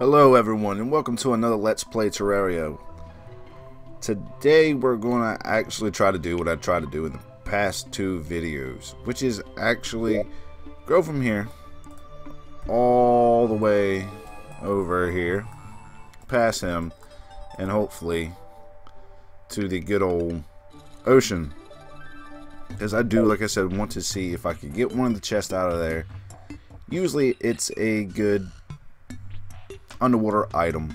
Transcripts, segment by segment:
Hello everyone and welcome to another Let's Play Terraria. Today we're going to actually try to do what I tried to do in the past two videos, which is actually go from here all the way over here, past him, and hopefully to the good old ocean. Because I do, like I said, want to see if I could get one of the chests out of there. Usually it's a good underwater item.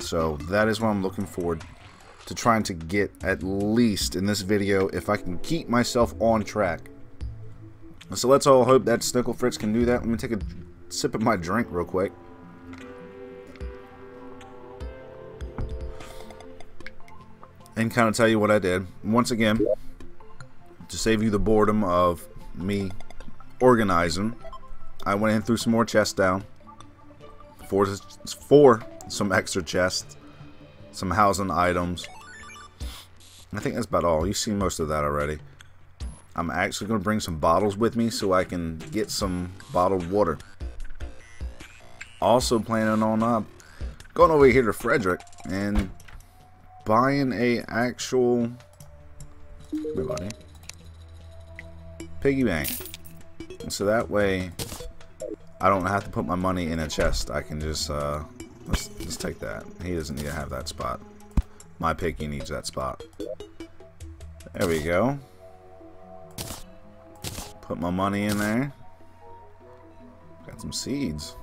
So that is what I'm looking forward to trying to get at least in this video if I can keep myself on track. So let's all hope that SnickleFritz can do that. Let me take a sip of my drink real quick. And kind of tell you what I did. Once again, to save you the boredom of me organizing, I went in threw some more chests down for, for some extra chests, some housing items. I think that's about all. You've seen most of that already. I'm actually going to bring some bottles with me so I can get some bottled water. Also planning on uh, going over here to Frederick and buying a actual everybody piggy bank. So that way I don't have to put my money in a chest. I can just, uh, let's, let's take that. He doesn't need to have that spot. My piggy needs that spot. There we go. Put my money in there. Got some seeds.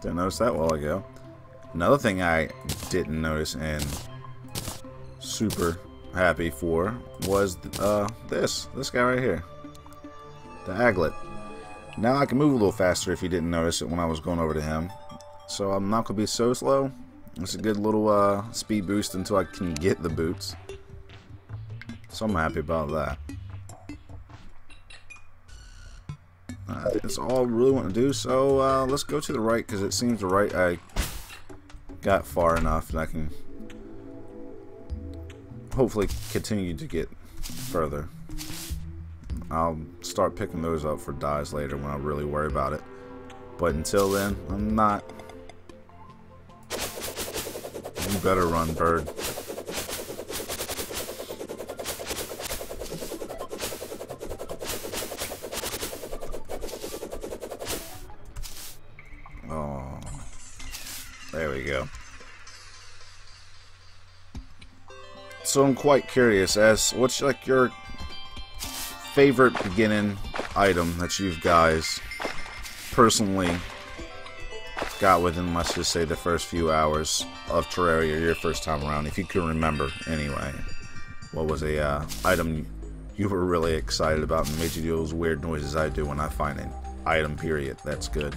Didn't notice that while ago. Another thing I didn't notice and super happy for was uh, this. This guy right here. The aglet. Now I can move a little faster if you didn't notice it when I was going over to him. So I'm not going to be so slow. It's a good little uh, speed boost until I can get the boots. So I'm happy about that. Think that's all I really want to do. So uh, let's go to the right because it seems the right I got far enough that I can hopefully continue to get further. I'll start picking those up for dyes later when I really worry about it. But until then, I'm not. You better run, bird. Oh, there we go. So I'm quite curious as what's like your favorite beginning item that you guys personally got within, let's just say, the first few hours of Terraria, your first time around, if you can remember anyway. What was a uh, item you were really excited about and made you do those weird noises I do when I find an item, period. That's good.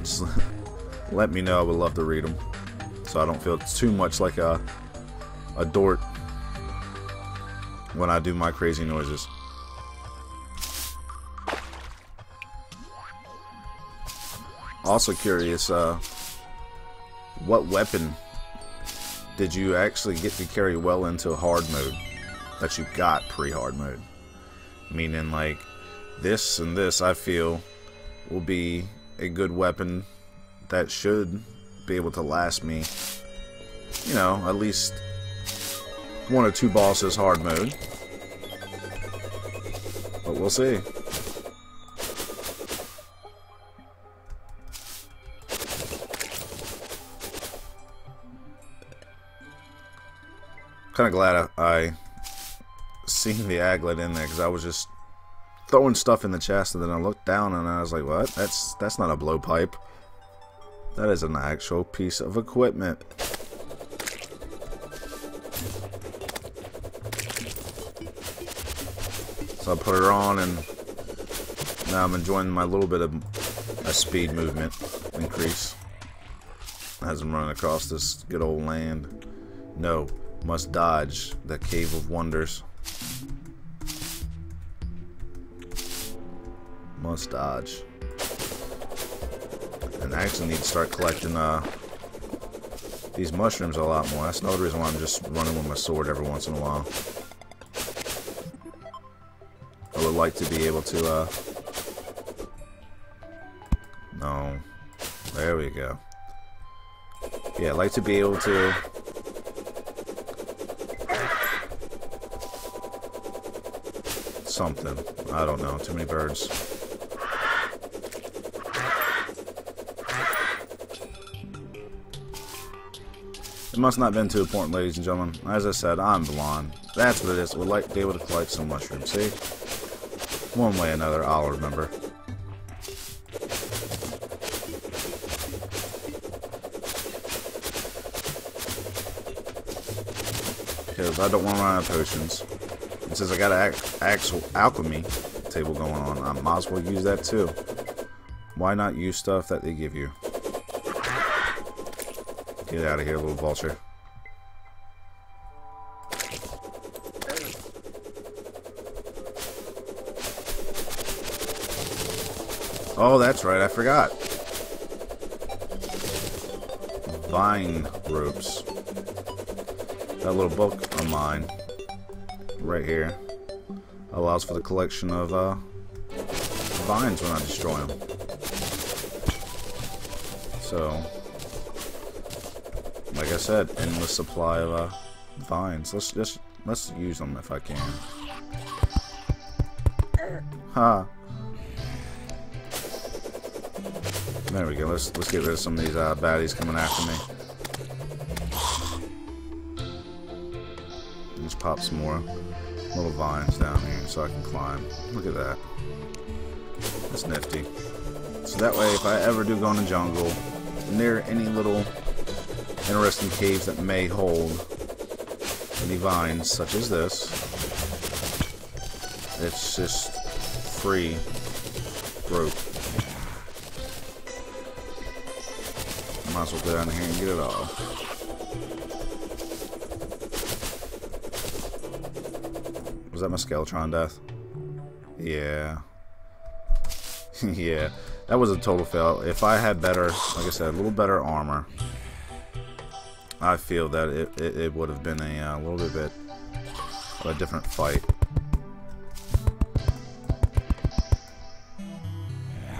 Just let me know. I would love to read them. So I don't feel too much like a, a dork when I do my crazy noises. Also curious, uh, what weapon did you actually get to carry well into hard mode that you got pre-hard mode? Meaning like this and this I feel will be a good weapon that should be able to last me, you know, at least one or two bosses hard mode. But we'll see. Kind of glad I, I seen the aglet in there because I was just throwing stuff in the chest and then I looked down and I was like, what? That's that's not a blowpipe. That is an actual piece of equipment. So I put her on and now I'm enjoying my little bit of a speed movement increase as I'm running across this good old land. No, must dodge the Cave of Wonders. Must dodge. And I actually need to start collecting uh, these mushrooms a lot more. That's another reason why I'm just running with my sword every once in a while like to be able to, uh... No. There we go. Yeah, I like to be able to something. I don't know. Too many birds. It must not have been too important, ladies and gentlemen. As I said, I'm blonde. That's what it is. Would like to be able to collect some mushrooms. See? One way or another, I'll remember. Because I don't want to run out of potions. And since I got an actual alchemy table going on, I might as well use that too. Why not use stuff that they give you? Get out of here, little vulture. Oh, that's right, I forgot. Vine ropes. That little book of mine, right here, allows for the collection of uh, vines when I destroy them. So, like I said, endless supply of uh, vines. Let's just let's use them if I can. Ha. There we go. Let's let's get rid of some of these uh, baddies coming after me. Let's pop some more little vines down here so I can climb. Look at that. That's nifty. So that way, if I ever do go in the jungle, near any little interesting caves that may hold any vines, such as this. It's just free rope. Might as well go down here and get it all. Was that my Skeletron death? Yeah. yeah. That was a total fail. If I had better, like I said, a little better armor, I feel that it, it, it would have been a uh, little bit of a different fight.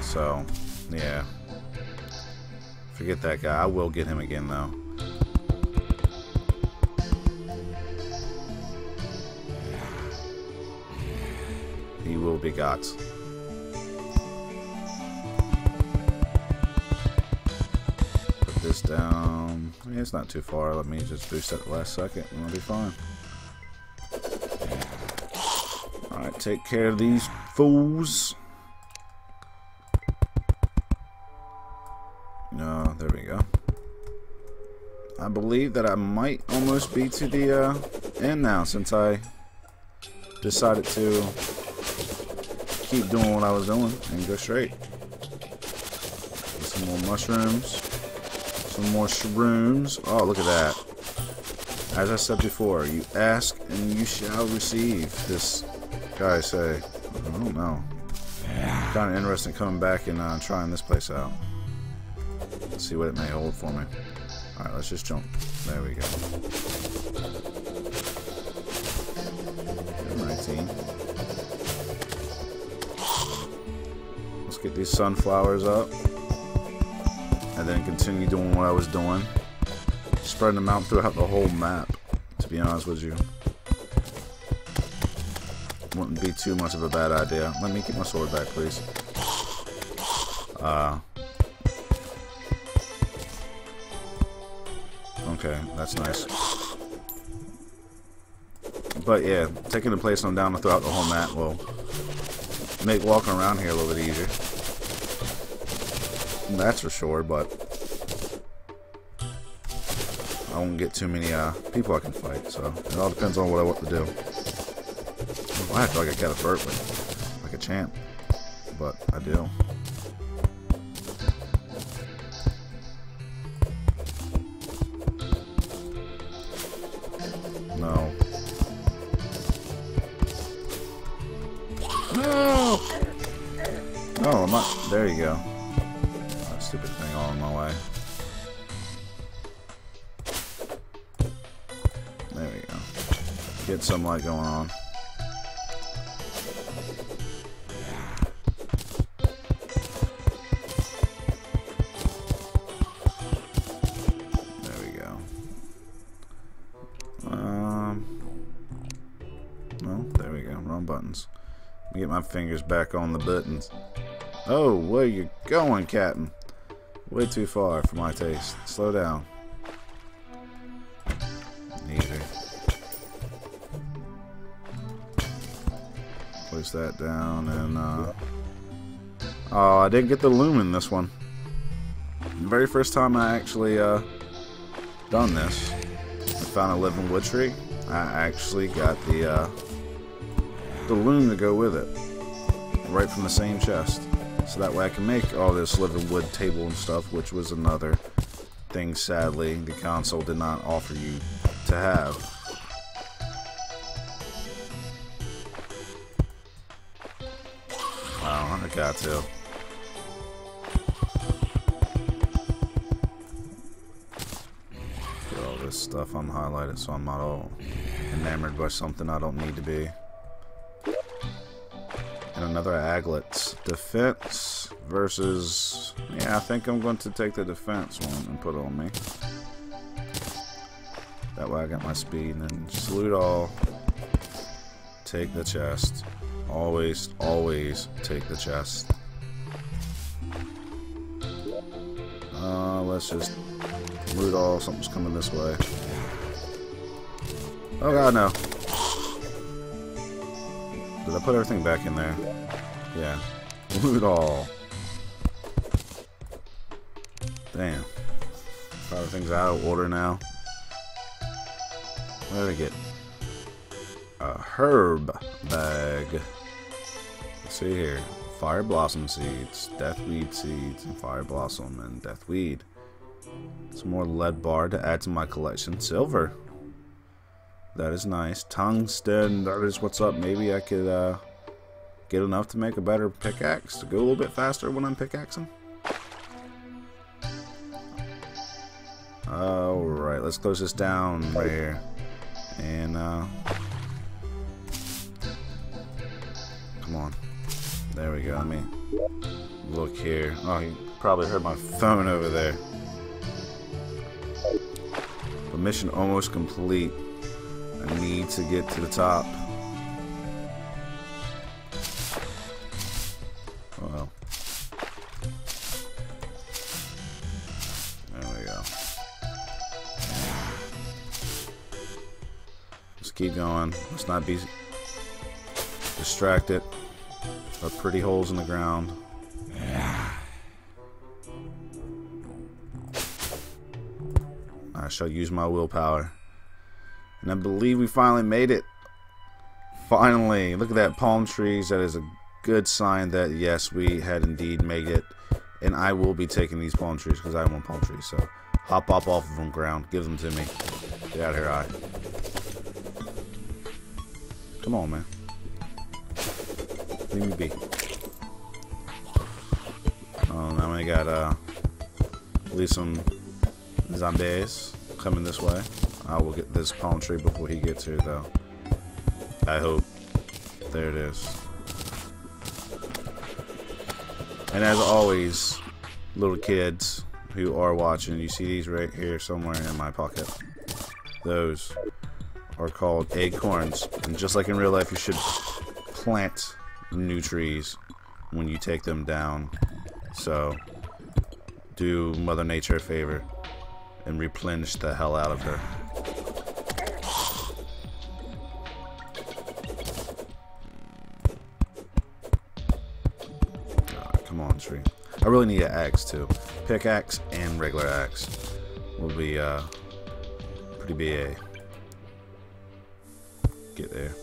So, yeah. Forget that guy. I will get him again, though. He will be got. Put this down. Yeah, it's not too far. Let me just boost at the last second and I'll be fine. Alright, take care of these fools. Believe that I might almost be to the uh, end now since I decided to keep doing what I was doing and go straight. Get some more mushrooms. Some more shrooms. Oh, look at that. As I said before, you ask and you shall receive. This guy say. I don't know. Kind of interesting coming back and uh, trying this place out. Let's see what it may hold for me. Alright, let's just jump. There we go. 19. Let's get these sunflowers up and then continue doing what I was doing. Spreading them out throughout the whole map, to be honest with you. Wouldn't be too much of a bad idea. Let me get my sword back, please. Uh, okay, that's nice. But yeah, taking the place on down throughout the whole map will make walking around here a little bit easier. That's for sure, but I won't get too many uh, people I can fight, so it all depends on what I want to do. I feel like I got a burp like, like a champ, but I do. There you go. Oh, stupid thing all in my way. There we go. Get some light going on. There we go. Um. There we go. Wrong buttons. Get my fingers back on the buttons. Oh, where you going, Captain? Way too far for my taste. Slow down. Easy. Place that down and, uh... Oh, I didn't get the loom in this one. The very first time I actually, uh, done this, I found a living wood tree. I actually got the, uh, the loom to go with it. Right from the same chest. So that way I can make all this living wood table and stuff, which was another thing, sadly, the console did not offer you to have. Wow, I got to. Get all this stuff unhighlighted so I'm not all enamored by something I don't need to be. Another Aglet. Defense versus... Yeah, I think I'm going to take the defense one and put on me. That way I got my speed. And then salute all. Take the chest. Always, always take the chest. Uh, let's just loot all. Something's coming this way. Oh god, no. Did I put everything back in there? Yeah. Loot all. Damn. Everything's out of order now. What did I get? A herb bag. Let's see here. Fire blossom seeds, deathweed seeds, and fire blossom and deathweed. Some more lead bar to add to my collection. Silver. That is nice. Tungsten, that is what's up. Maybe I could uh, get enough to make a better pickaxe to go a little bit faster when I'm pickaxing. Alright, let's close this down right here. And, uh, come on. There we go. Let me look here. Oh, you probably heard my phone over there. The mission almost complete. I need to get to the top. Oh well. There we go. Let's keep going. Let's not be distracted by pretty holes in the ground. I shall use my willpower. And I believe we finally made it. Finally. Look at that palm trees. That is a good sign that, yes, we had indeed made it. And I will be taking these palm trees because I want palm trees. So, hop up off of them ground. Give them to me. Get out of here, I. Come on, man. Leave me be. Oh, now we got, uh, at least some zombies coming this way. I will get this palm tree before he gets here, though. I hope. There it is. And as always, little kids who are watching, you see these right here somewhere in my pocket. Those are called acorns. And just like in real life, you should plant new trees when you take them down. So, do Mother Nature a favor and replenish the hell out of her. I really need an axe too. Pickaxe and regular axe will be uh, pretty BA. Get there.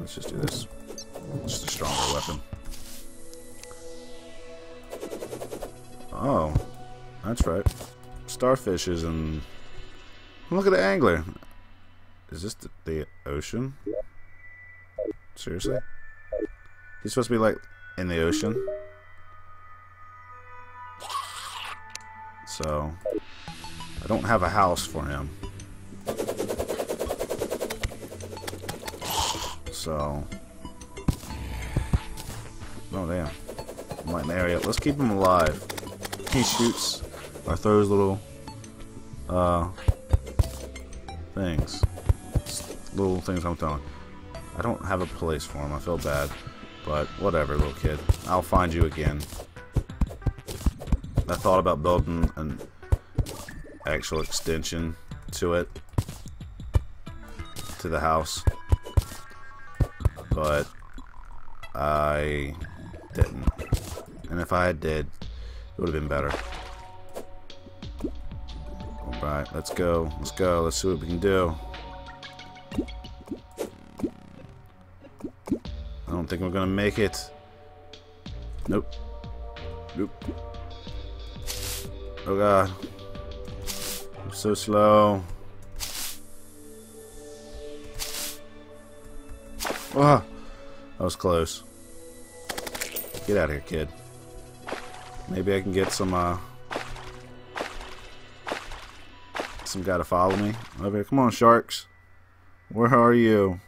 Let's just do this. Just a stronger weapon. Oh, that's right. Starfishes and look at the angler. Is this the, the ocean? Seriously? He's supposed to be like in the ocean. So, I don't have a house for him. So, oh damn, I'm. Let's keep him alive. He shoots or throws little uh things, little things I'm telling. I don't have a place for him. I feel bad. But whatever, little kid. I'll find you again. I thought about building an actual extension to it. To the house. But I didn't. And if I had did, it would have been better. Alright, let's go. Let's go. Let's see what we can do. I don't think we're to make it. Nope. Nope. Oh god. I'm so slow. Ah, that was close. Get out of here, kid. Maybe I can get some, uh... Some guy to follow me. Over here. Come on, sharks. Where are you?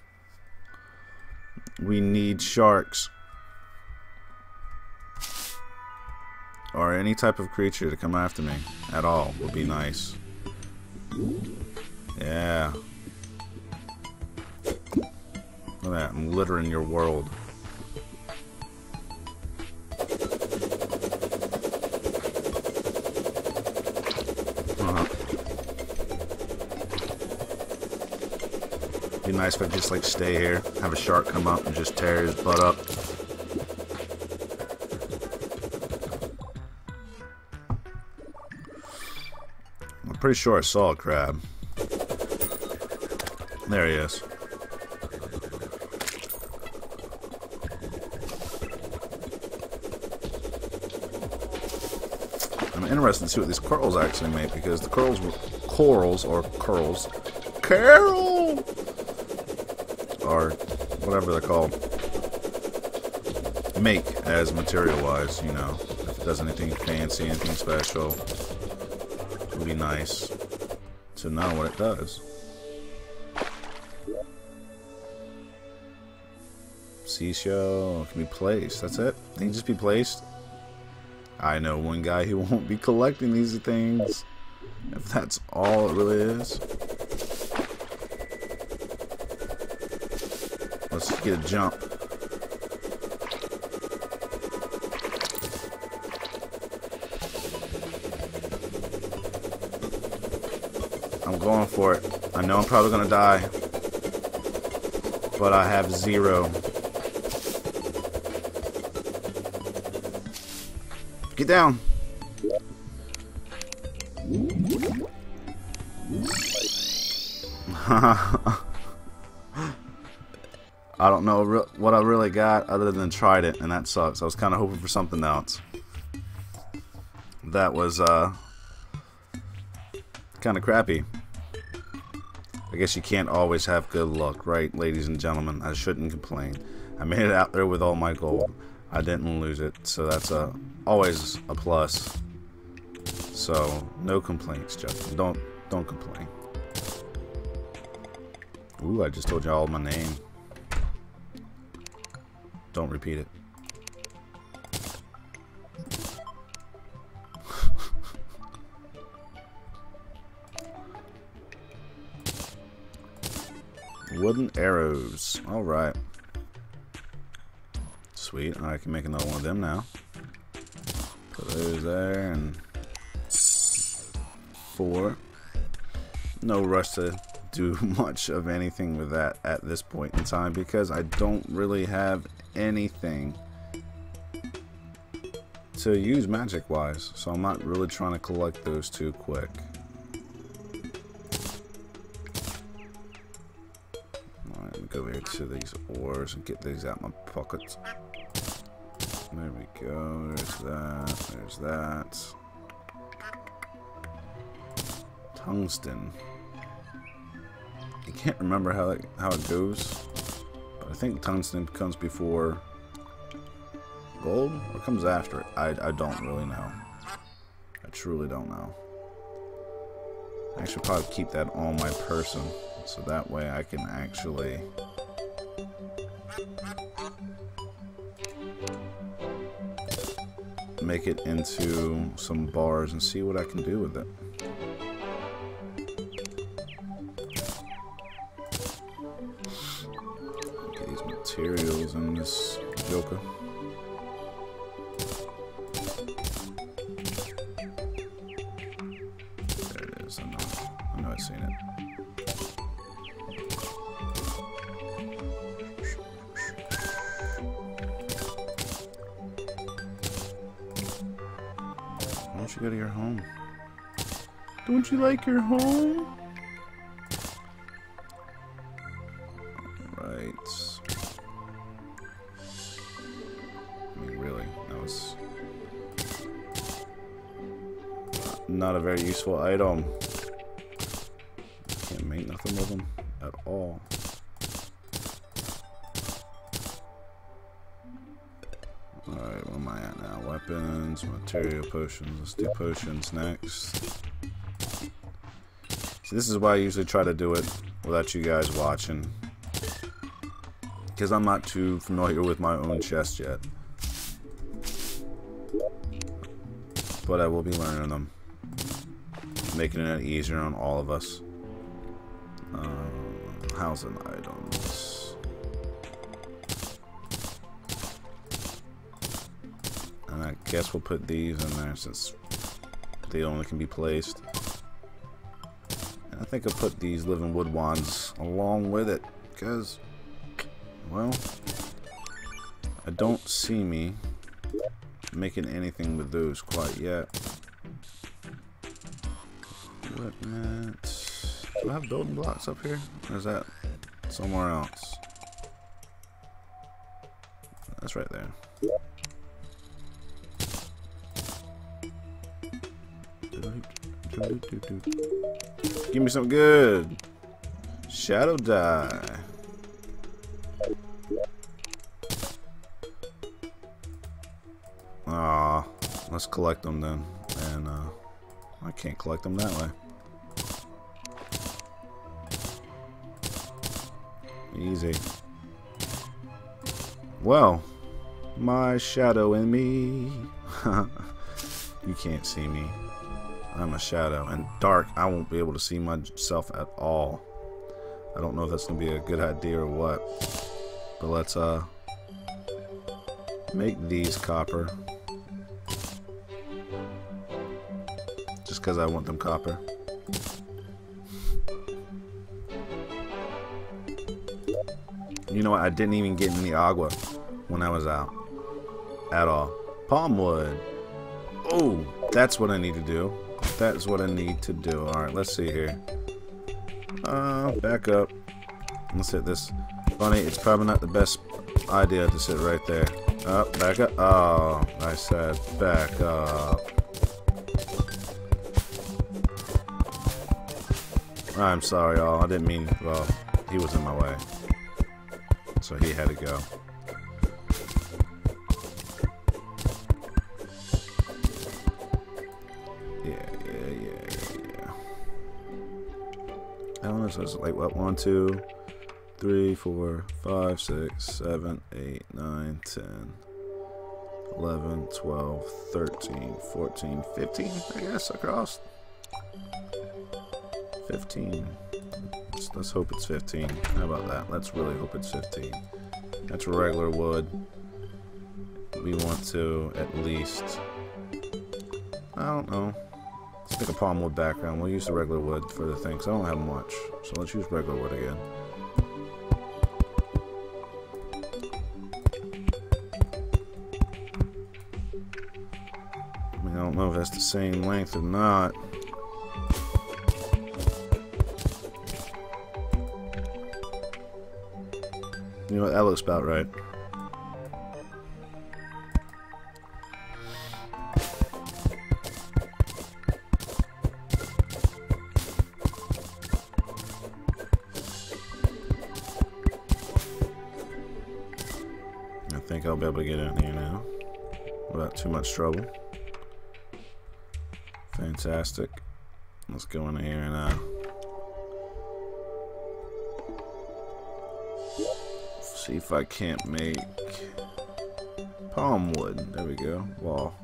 We need sharks. Or any type of creature to come after me at all would be nice. Yeah. Look at that. I'm littering your world. Uh-huh. Be nice if I just like stay here, have a shark come up and just tear his butt up. Pretty sure I saw a crab. There he is. I'm interested to see what these corals actually make because the corals, corals or curls, Carol, or whatever they're called, make as material-wise. You know, if it does anything fancy, anything special be nice to know what it does. Seashell can be placed. That's it. They can just be placed. I know one guy who won't be collecting these things. If that's all it really is. Let's get a jump. I know I'm probably gonna die. But I have zero. Get down. I don't know what I really got other than Trident, and that sucks. I was kind of hoping for something else. That was, uh, kind of crappy. I guess you can't always have good luck, right, ladies and gentlemen? I shouldn't complain. I made it out there with all my gold. I didn't lose it, so that's a always a plus. So no complaints, Justin. Don't don't complain. Ooh, I just told you all my name. Don't repeat it. Wooden arrows. Alright. Sweet. I can make another one of them now. Put those there and four. No rush to do much of anything with that at this point in time because I don't really have anything to use magic wise so I'm not really trying to collect those too quick these ores and get these out my pockets. There we go. There's that. There's that. Tungsten. I can't remember how it, how it goes, but I think tungsten comes before gold or comes after it. I, I don't really know. I truly don't know. I should probably keep that on my person so that way I can actually make it into some bars and see what I can do with it. is Joker. There it is. I know. I know I've seen it. Don't you like your home? Right. I mean, really, that was not a very useful item. Can't make nothing with them at all. Alright, where am I at now? Weapons, material, potions. Let's do potions next. This is why I usually try to do it without you guys watching. Because I'm not too familiar with my own chest yet. But I will be learning them. Making it easier on all of us. Uh, housing items. And I guess we'll put these in there since they only can be placed. Think I'll put these living wood wands along with it. Because, well, I don't see me making anything with those quite yet. Equipment. Do I have building blocks up here? Or is that somewhere else? That's right there. Give me some good. Shadow dye. Ah, let's collect them then. And uh, I can't collect them that way. Easy. Well, my shadow and me. you can't see me. I'm a shadow. And dark, I won't be able to see myself at all. I don't know if that's going to be a good idea or what. But let's uh make these copper. Just because I want them copper. You know what? I didn't even get any agua when I was out. At all. Palm wood. Oh, that's what I need to do. That's what I need to do. Alright, let's see here. Uh, back up. Let's hit this. Funny, it's probably not the best idea to sit right there. Up, back up. Oh, I said back up. I'm sorry, y'all. I didn't mean, well, he was in my way. So he had to go. So it's like what? One, two, three, four, five, six, seven, eight, nine, ten, eleven, twelve, thirteen, fourteen, fifteen. I guess across. 15. Let's, let's hope it's 15. How about that? Let's really hope it's 15. That's regular wood. We want to at least. I don't know. Let's pick a palm wood background. We'll use the regular wood for the thing, I don't have much. So let's use regular wood again. I mean, I don't know if that's the same length or not. You know what, that looks about right. Much trouble. Fantastic. Let's go in here and uh, see if I can't make palm wood. There we go. Wall.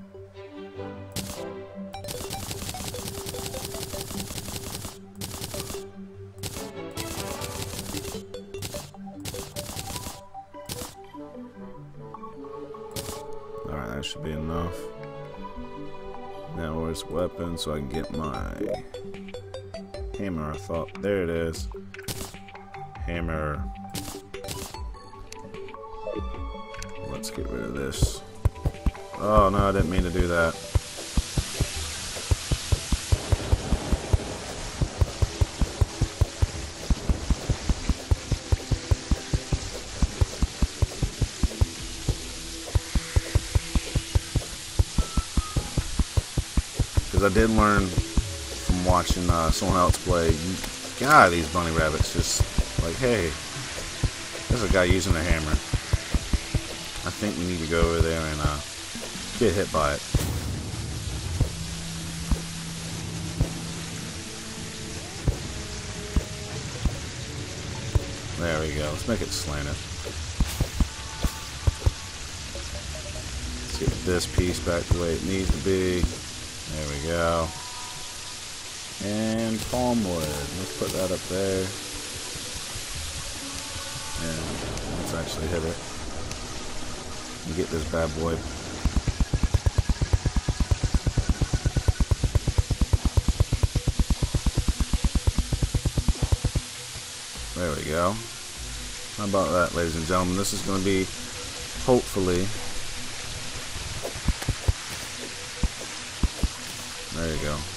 Weapon so I can get my hammer, I thought. There it is. Hammer. Let's get rid of this. Oh no, I didn't mean to do that. Because I did learn from watching uh, someone else play, God, these bunny rabbits just like, hey, there's a guy using a hammer. I think we need to go over there and uh, get hit by it. There we go. Let's make it slanted. Let's get this piece back the way it needs to be. Go. And palm wood. Let's put that up there. Let's actually hit it. And get this bad boy. There we go. How about that, ladies and gentlemen? This is going to be, hopefully,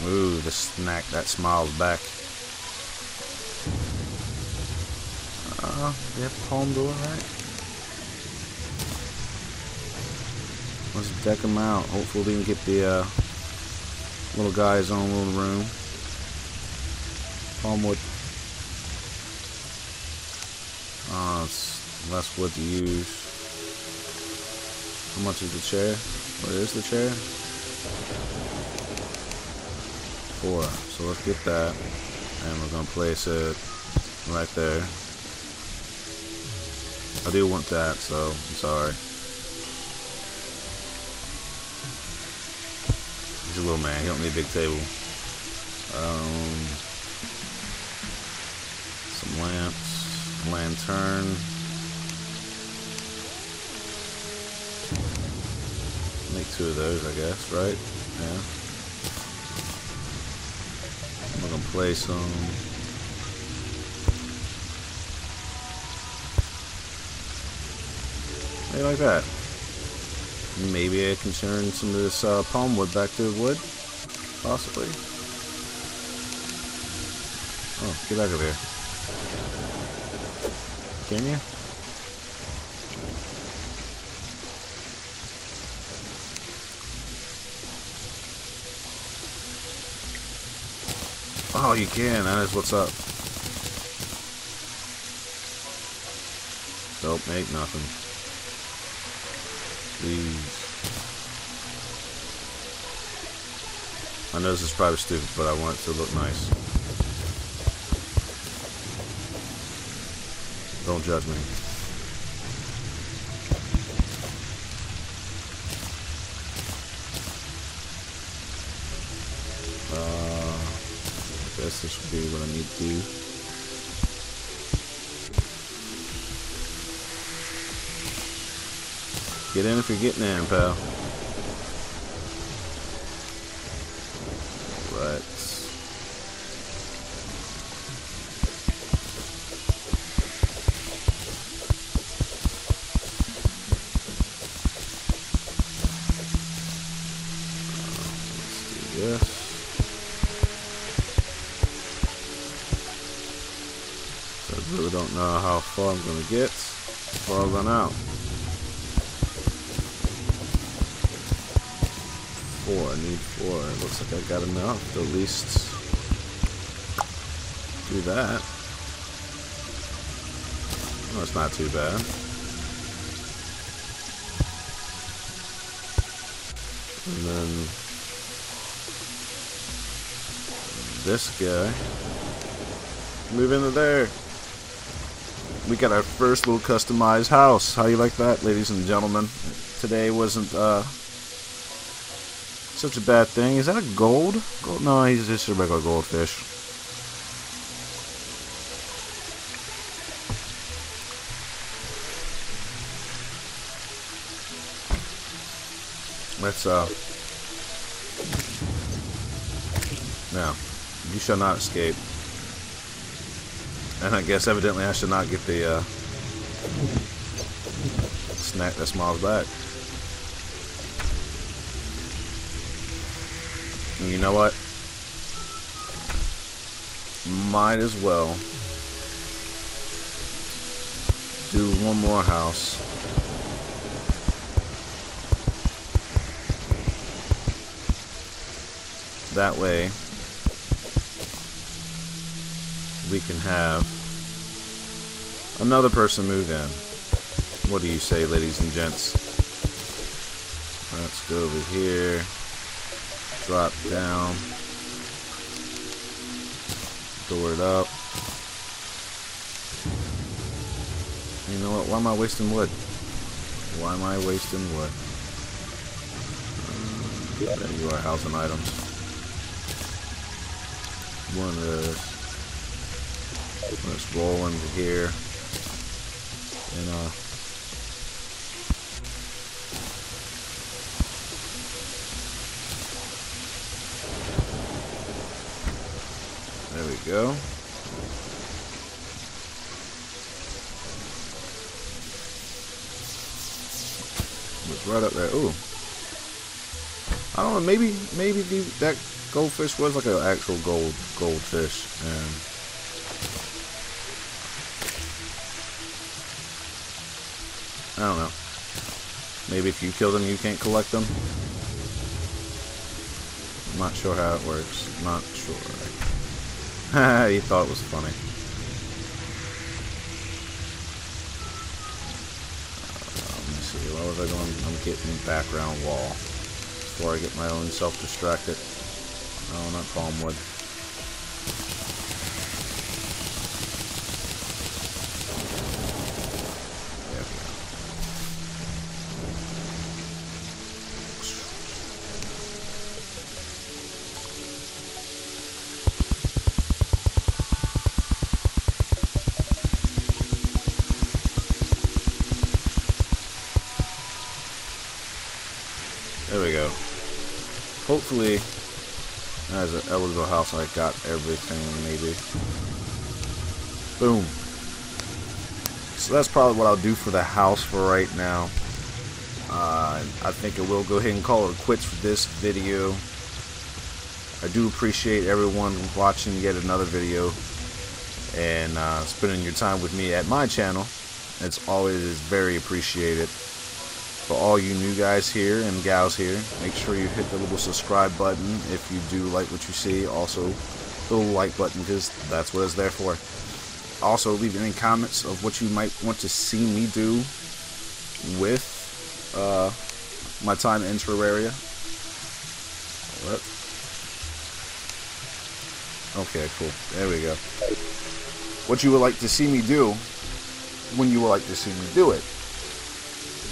Ooh, the snack that smiles back. Uh, they have palm door, right? Let's deck them out. Hopefully we can get the uh, little guy's own little room. Palm wood. Oh, it's less wood to use. How much is the chair? Where is the chair? So let's get that. And we're going to place it right there. I do want that, so I'm sorry. He's a little man. He don't need a big table. Um, some lamps, lantern. Make two of those, I guess, right? Yeah. Play some. Maybe like that. Maybe I can turn some of this uh, palm wood back to wood. Possibly. Oh, get out of here. Can you? Oh, you can. That is what's up. Don't make nothing. Please. I know this is probably stupid, but I want it to look nice. Don't judge me. Guess this should be what I need to do. Get in if you're getting in, pal. I got enough to at least do that. Oh, it's not too bad. And then this guy. Move into there we got our first little customized house. How do you like that, ladies and gentlemen? Today wasn't uh, such a bad thing. Is that a gold? gold? No, he's just a regular goldfish. Let's, uh... Now, you shall not escape. And I guess evidently I should not get the, uh... Snack that smiles back. And you know what? Might as well do one more house. That way, we can have another person move in. What do you say, ladies and gents? Let's go over here, drop down, door it up. You know what? Why am I wasting wood? Why am I wasting wood? There you are, housing items. One of those. Let's roll into here. And, uh... Go. right up there. Ooh. I don't know. Maybe maybe the, that goldfish was like an actual gold goldfish, and I don't know. Maybe if you kill them, you can't collect them. I'm not sure how it works. Not sure. he thought it was funny. Uh, let me see, where was I going? I'm getting background wall before I get my own self distracted. No, not palm wood. An house, I got everything, maybe. Boom. So that's probably what I'll do for the house for right now. Uh, I think I will go ahead and call it quits for this video. I do appreciate everyone watching yet another video and uh, spending your time with me at my channel. It's always very appreciated for all you new guys here and gals here, make sure you hit the little subscribe button if you do like what you see. Also, the little like button because that's what it's there for. Also, leave any comments of what you might want to see me do with uh, my time in Terraria. What? Okay, cool. There we go. What you would like to see me do when you would like to see me do it.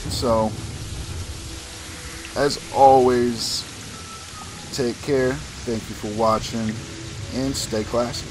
So, as always, take care. Thank you for watching and stay classy.